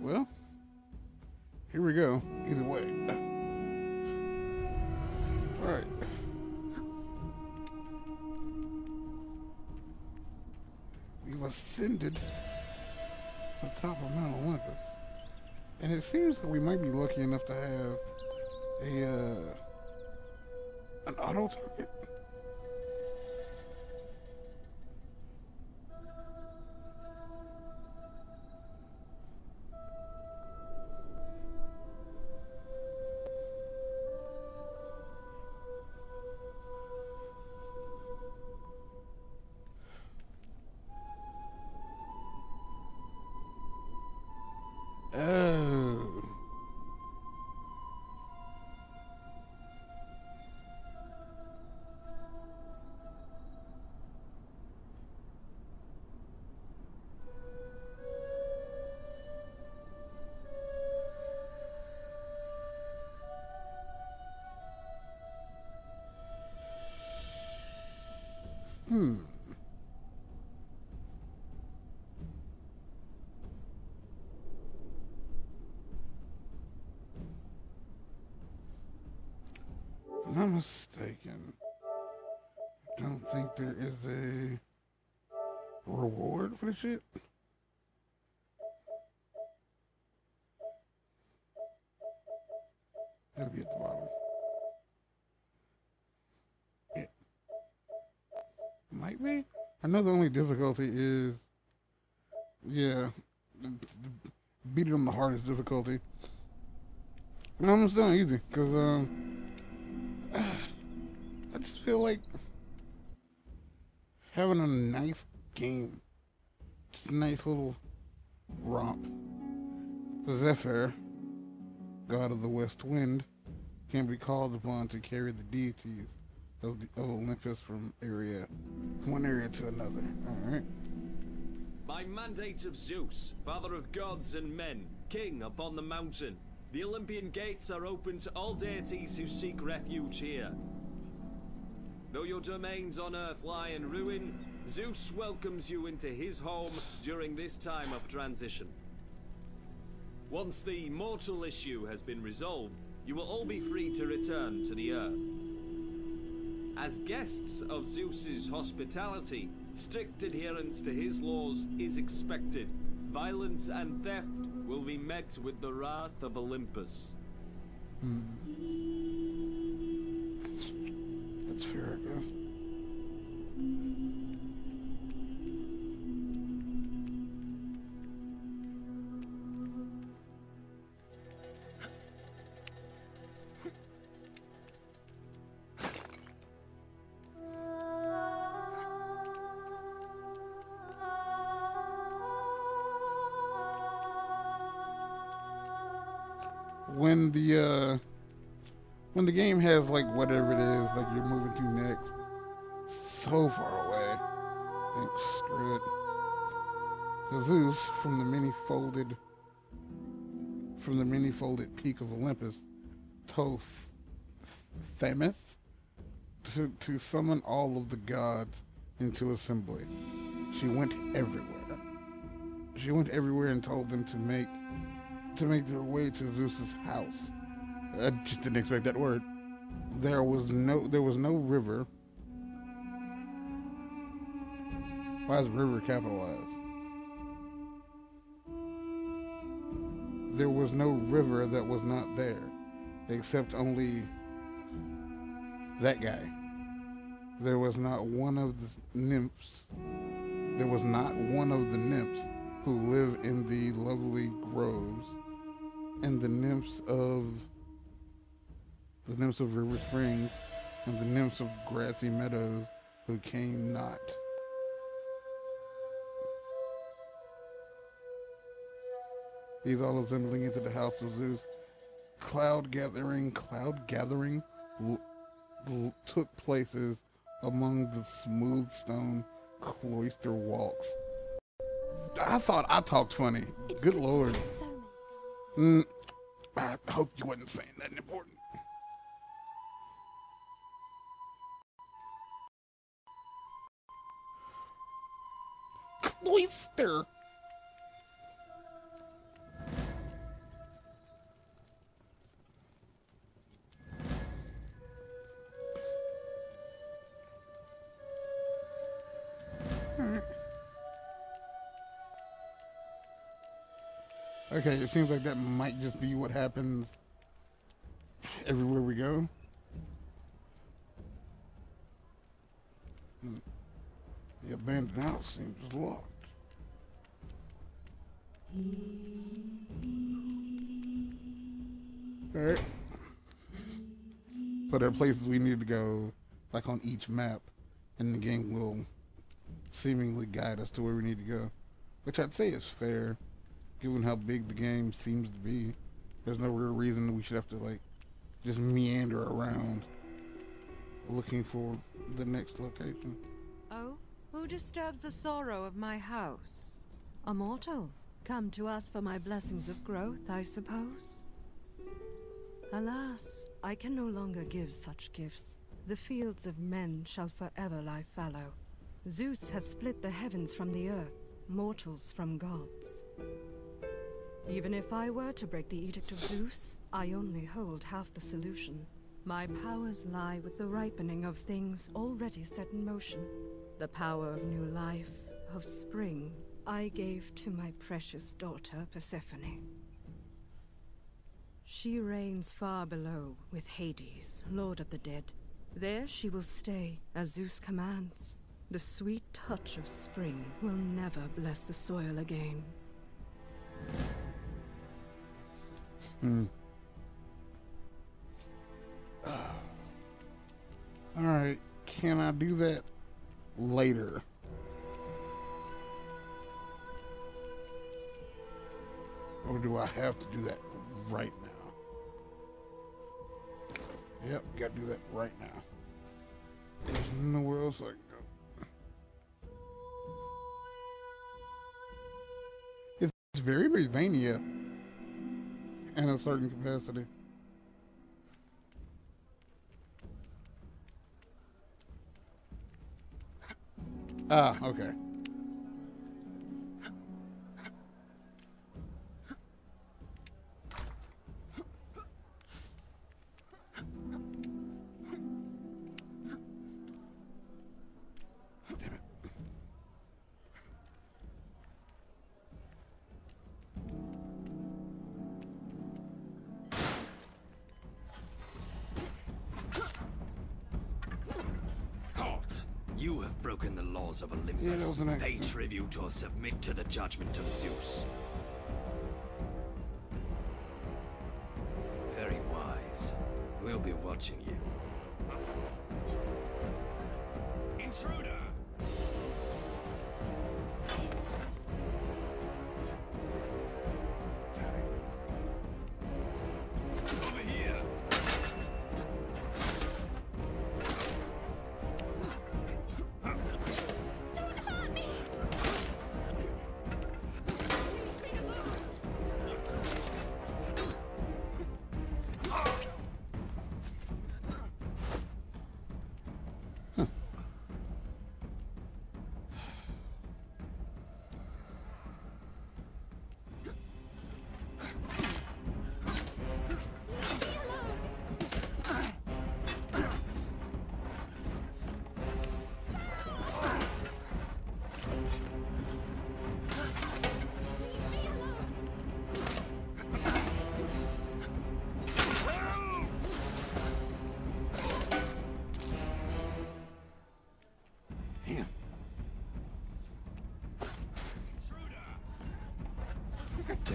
Well, here we go. Either way. All right. We've ascended the top of Mount Olympus. And it seems that we might be lucky enough to have a uh, an auto target. Not mistaken. I don't think there is a reward for the shit. It'll be at the bottom. Yeah. Might be. I know the only difficulty is, yeah, beating on the hardest difficulty. No, I'm still easy because um, just feel like having a nice game, just a nice little romp. Zephyr, god of the west wind, can be called upon to carry the deities of, the, of Olympus from area, one area to another. All right. By mandate of Zeus, father of gods and men, king upon the mountain, the Olympian gates are open to all deities who seek refuge here. Though your domains on earth lie in ruin, Zeus welcomes you into his home during this time of transition. Once the mortal issue has been resolved, you will all be free to return to the earth. As guests of Zeus's hospitality, strict adherence to his laws is expected. Violence and theft will be met with the wrath of Olympus. That's fair, I guess. The game has like whatever it is, like you're moving to next, so far away. Like, screw it. Zeus from the many folded from the many folded peak of Olympus told Themis to, to summon all of the gods into assembly. She went everywhere. She went everywhere and told them to make to make their way to Zeus's house. I just didn't expect that word. There was no there was no river. Why is river capitalized? There was no river that was not there, except only that guy. There was not one of the nymphs. There was not one of the nymphs who live in the lovely groves and the nymphs of the nymphs of River Springs and the nymphs of Grassy Meadows who came not. These all assembling into the house of Zeus. Cloud gathering, cloud gathering l- l- took places among the smooth stone cloister walks. I thought I talked funny. Good to lord. so Mm, I hope you wasn't saying that important. Okay, it seems like that might just be what happens everywhere we go. Hmm. The abandoned house seems locked. Eh. Alright. So there are places we need to go, like on each map, and the game will seemingly guide us to where we need to go. Which I'd say is fair, given how big the game seems to be. There's no real reason we should have to, like, just meander around looking for the next location. Oh? Who disturbs the sorrow of my house? A mortal. Come to ask for my blessings of growth, I suppose? Alas, I can no longer give such gifts. The fields of men shall forever lie fallow. Zeus has split the heavens from the earth, mortals from gods. Even if I were to break the Edict of Zeus, I only hold half the solution. My powers lie with the ripening of things already set in motion. The power of new life, of spring, I gave to my precious daughter Persephone. She reigns far below with Hades, lord of the dead. There she will stay, as Zeus commands. The sweet touch of spring will never bless the soil again. Hmm. Alright, can I do that later? Or do I have to do that right now? Yep, gotta do that right now. There's nowhere else I can go. It's very very Rivania in a certain capacity. Ah, okay. You have broken the laws of Olympus. Yeah, that was an Pay tribute or submit to the judgment of Zeus. Very wise. We'll be watching you.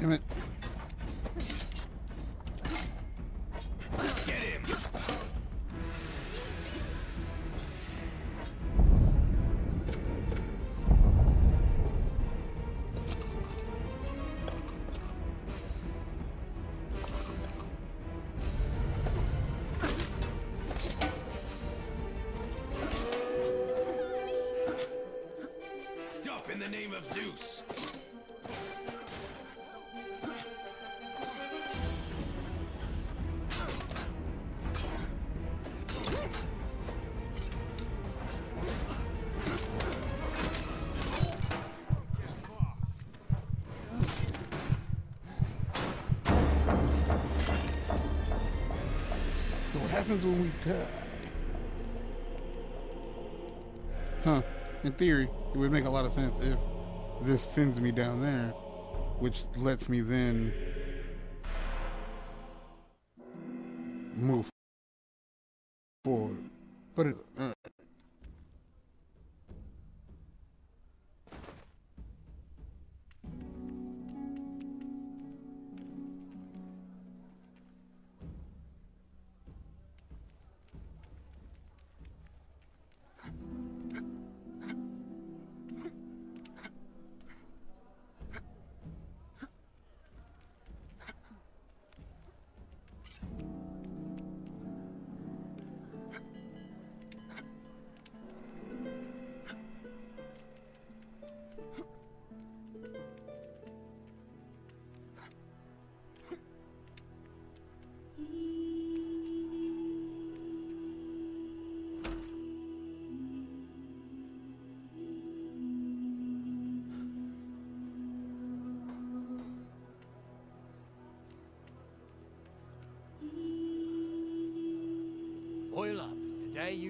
Damn it. Get him! Stop in the name of Zeus! Happens when we die? Huh. In theory, it would make a lot of sense if this sends me down there. which lets me then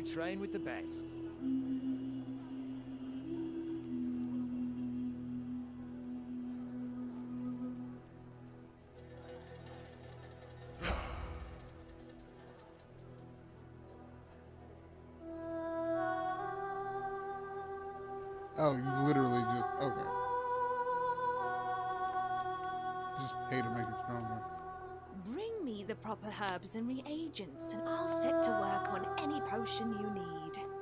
train with the best. oh, you literally just okay. Just pay to make it stronger. Me the proper herbs and reagents, and I'll set to work on any potion you need.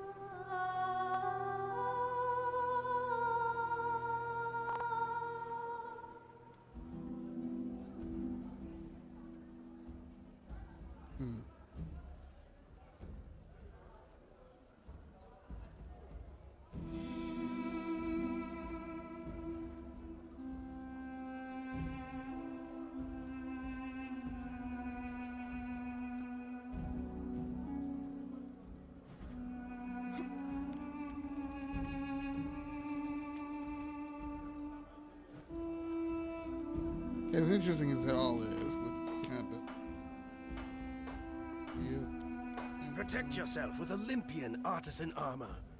Artisan armor.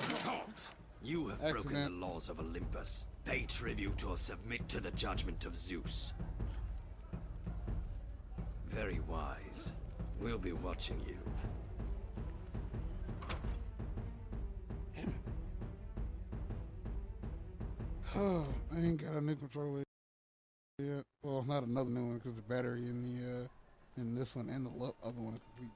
Default! You have broken the laws of Olympus. Pay tribute or submit to the judgment of Zeus. Very wise. We'll be watching you. Oh, I ain't got a new controller yet. Well, not another new one because the battery in the uh, in this one and the other one is complete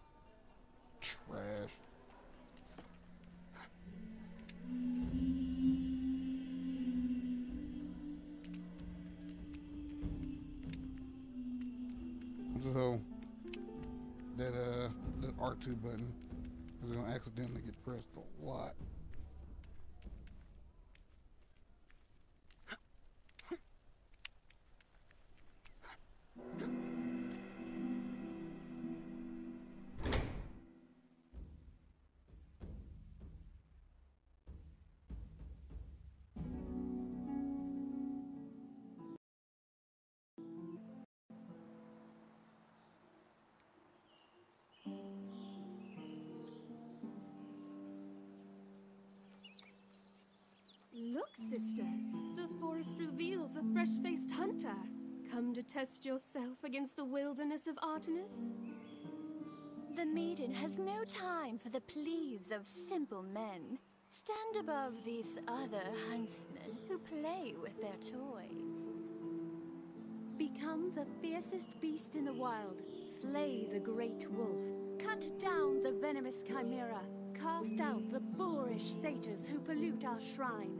Look, sisters, the forest reveals a fresh faced hunter. Come to test yourself against the wilderness of Artemis? The maiden has no time for the pleas of simple men. Stand above these other huntsmen who play with their toys. Become the fiercest beast in the wild. slay the great wolf, cut down the venomous chimera, cast out the boorish satyrs who pollute our shrine.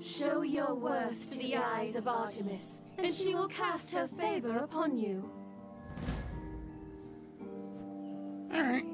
Show your worth to the eyes of Artemis, and she will cast her favor upon you. Alright. Did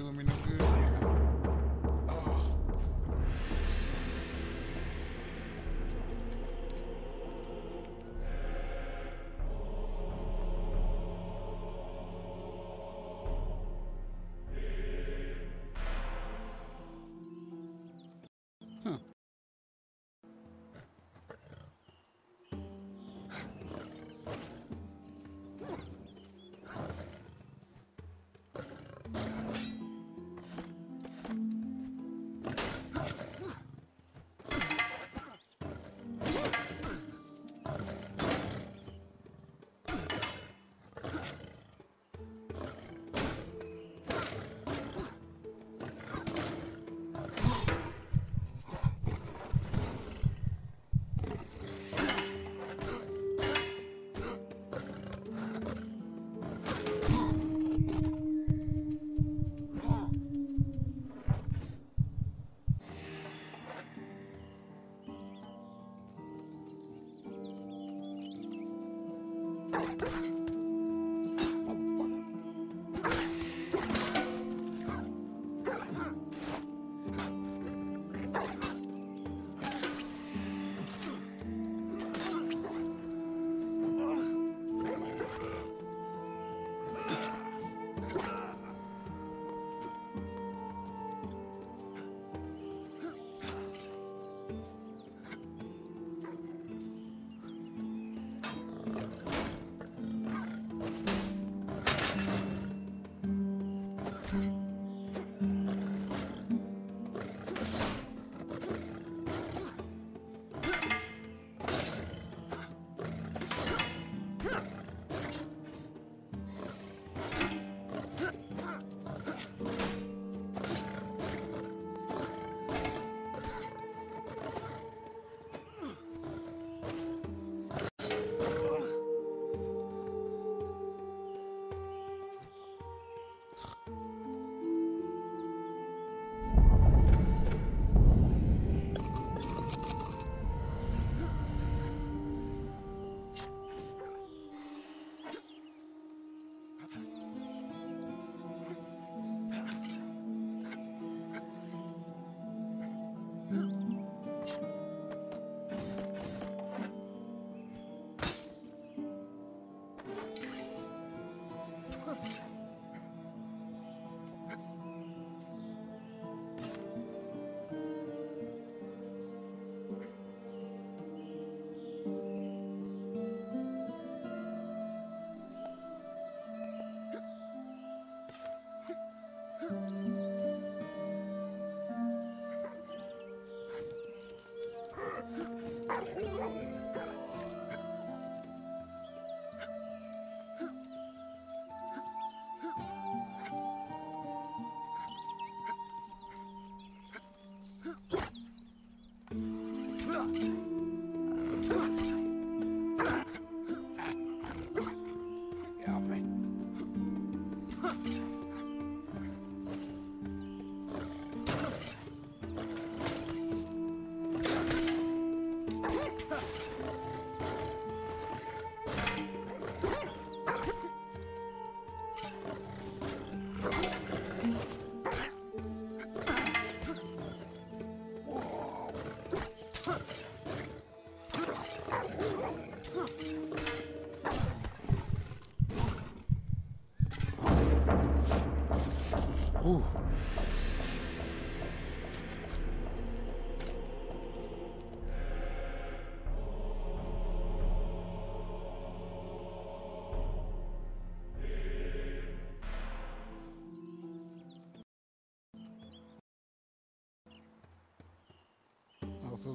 doing me no good.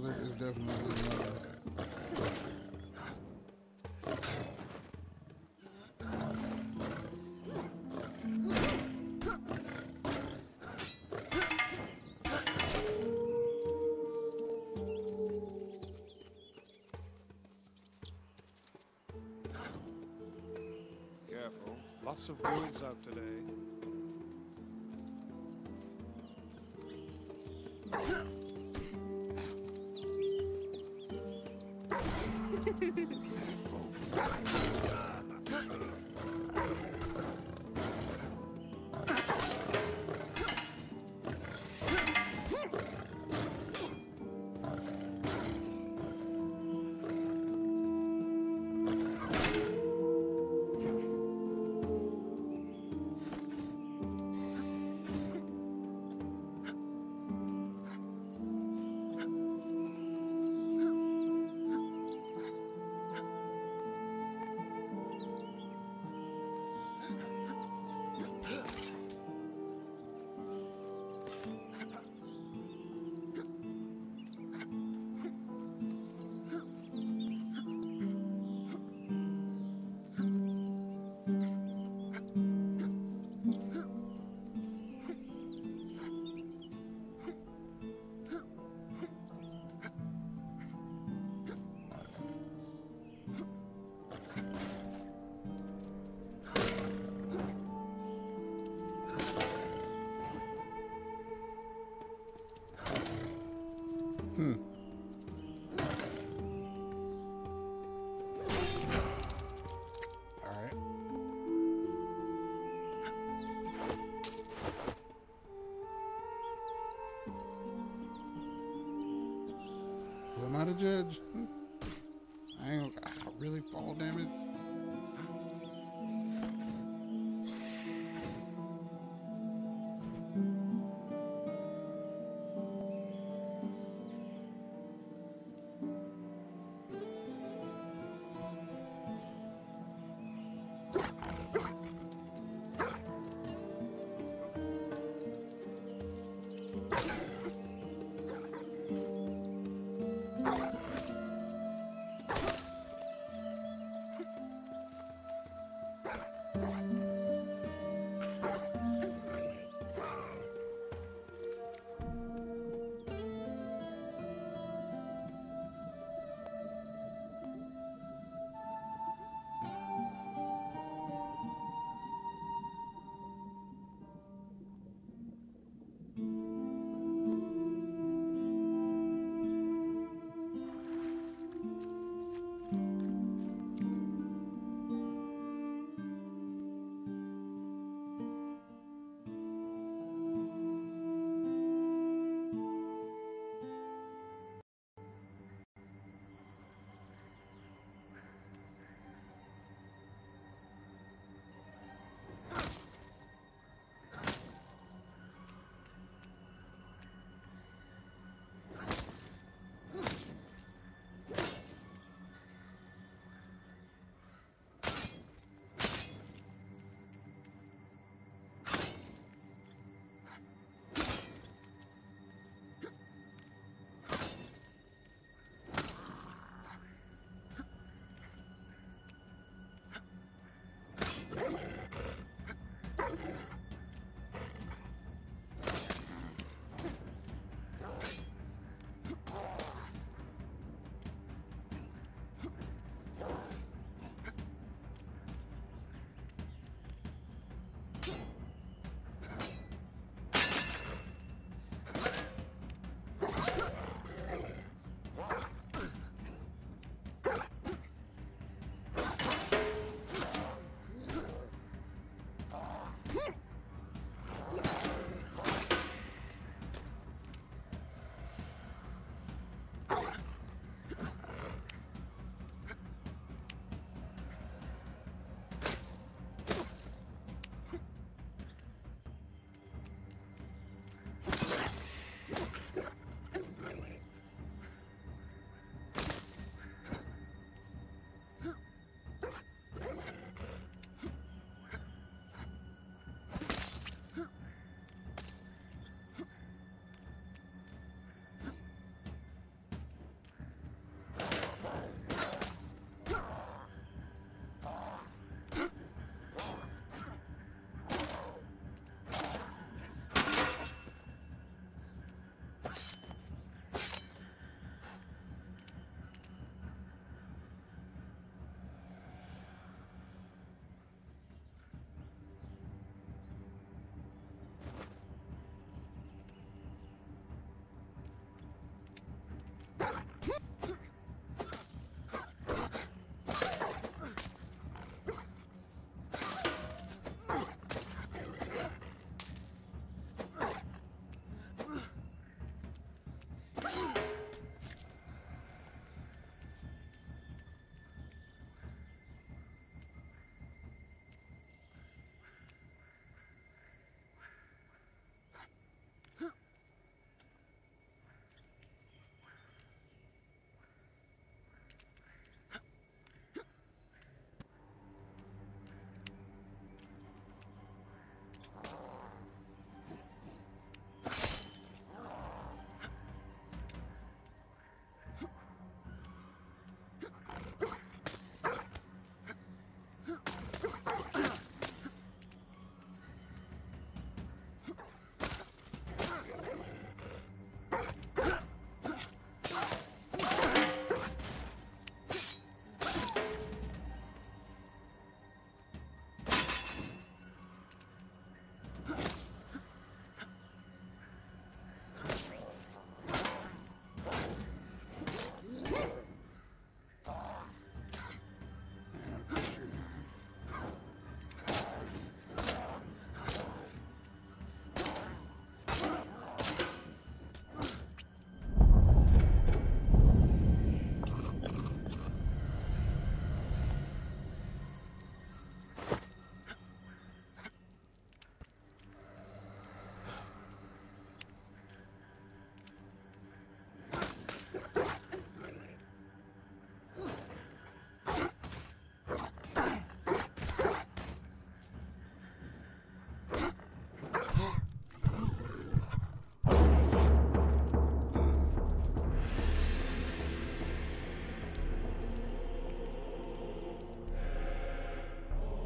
Definitely no. Careful. Lots of wolves out today. Ha ha ha! I judge? I ah, really fall damage.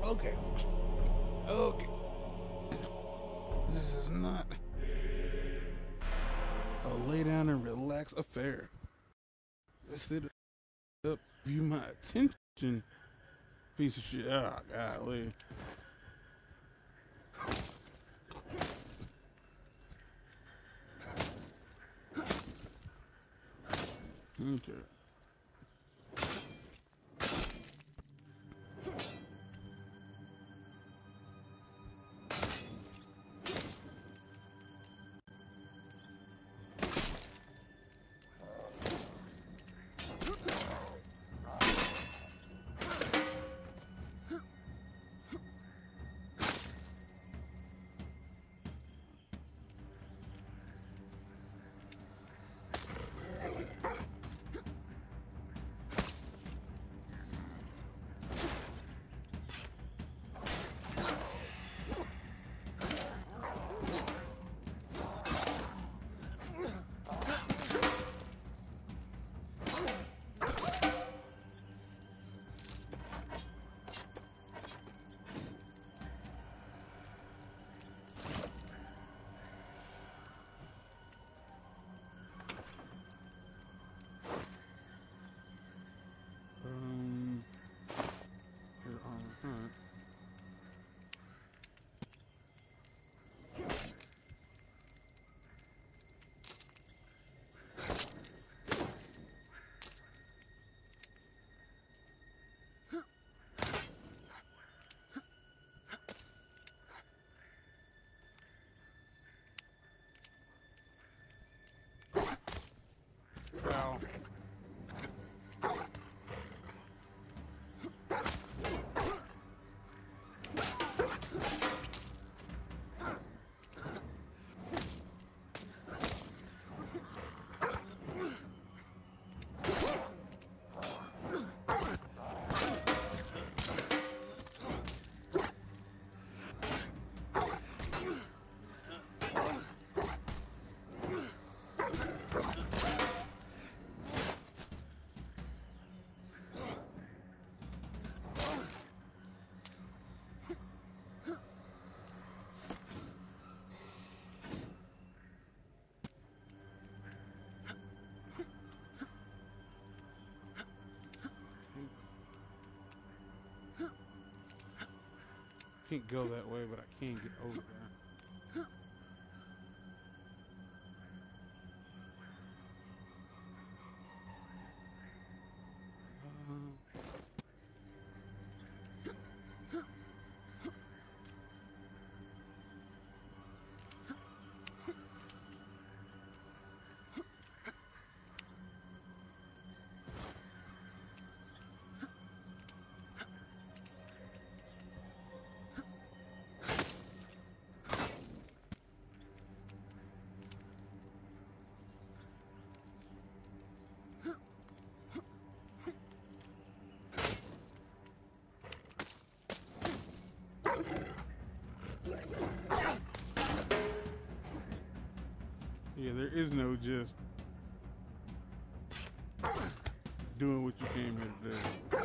Okay. Okay. This is not a lay down and relax affair. Sit up, view my attention. Piece of shit. Ah, golly. Okay. Can't go that way, but I can get over Yeah, there is no just doing what you came here to do.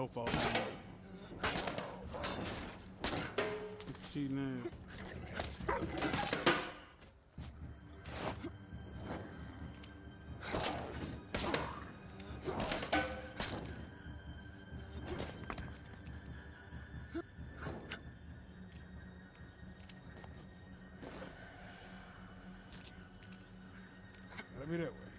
No fault. man. Cheating ass. me that way.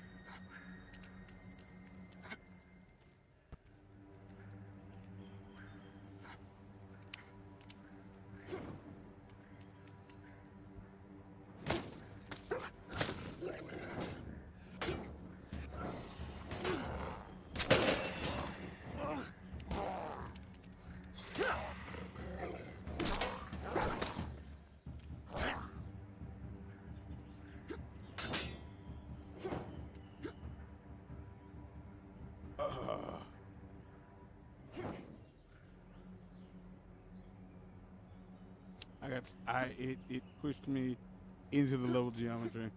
I got I it it pushed me into the level geometry.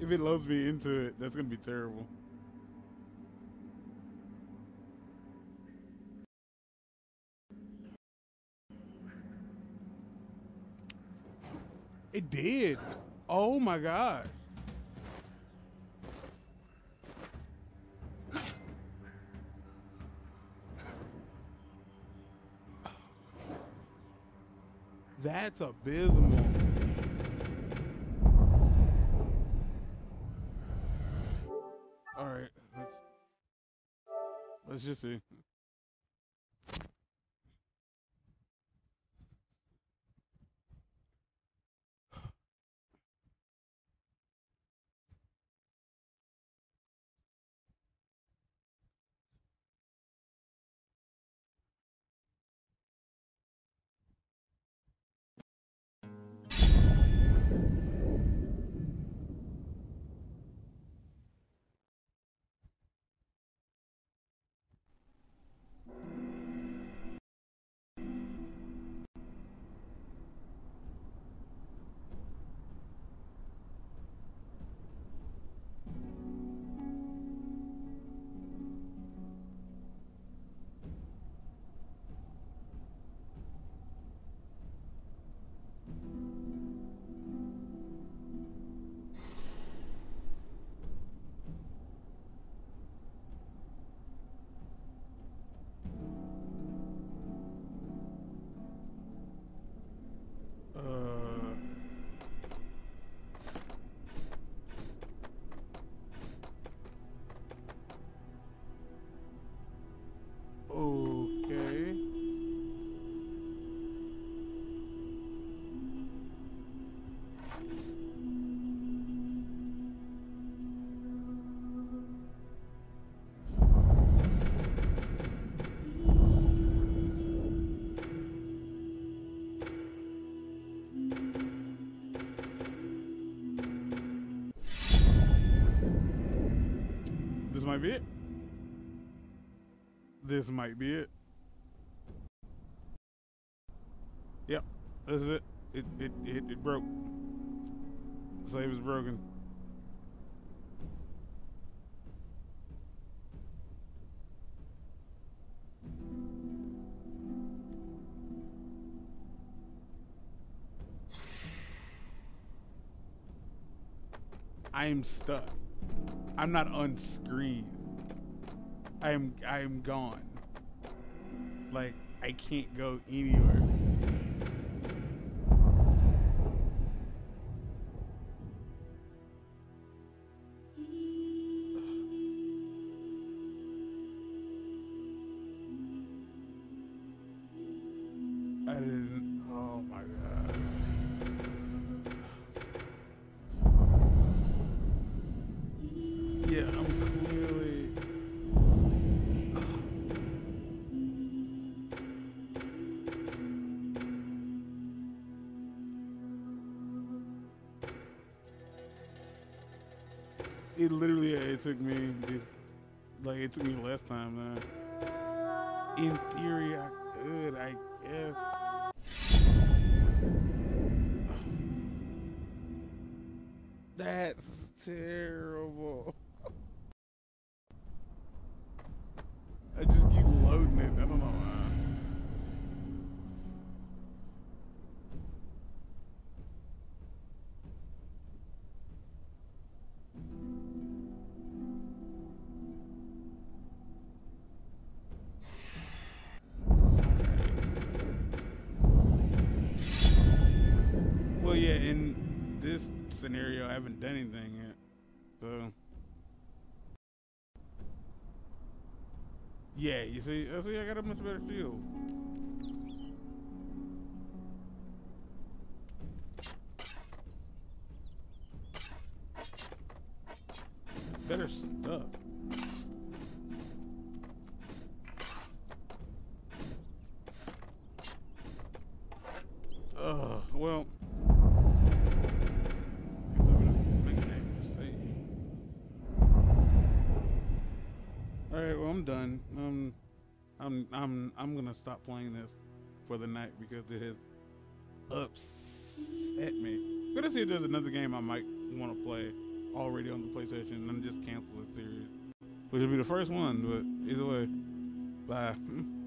If it loads me into it, that's gonna be terrible. It did. Oh my god. That's abysmal. All right, let's let's just see. Okay. This might be it. This might be it. Yep, this is it. It it it, it broke. Save is broken. I am stuck. I'm not on screen. I am I am gone. Like I can't go anywhere. Took me scenario, I haven't done anything yet, so. Yeah, you see, I see, I got a much better shield. Stop playing this for the night because it has upset me. But let's see if there's another game I might want to play already on the PlayStation and I'm just cancel the series, which will be the first one. But either way, bye.